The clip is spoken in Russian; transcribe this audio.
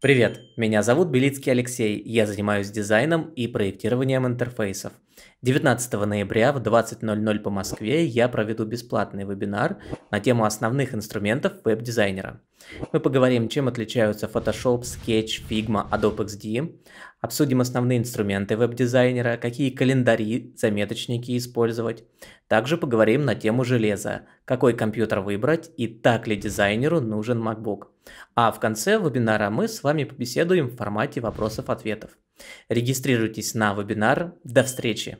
Привет, меня зовут Белицкий Алексей, я занимаюсь дизайном и проектированием интерфейсов. 19 ноября в 20.00 по Москве я проведу бесплатный вебинар на тему основных инструментов веб-дизайнера. Мы поговорим, чем отличаются Photoshop, Sketch, Figma, Adobe XD, обсудим основные инструменты веб-дизайнера, какие календари, заметочники использовать. Также поговорим на тему железа, какой компьютер выбрать и так ли дизайнеру нужен MacBook. А в конце вебинара мы с вами побеседуем в формате вопросов-ответов. Регистрируйтесь на вебинар. До встречи!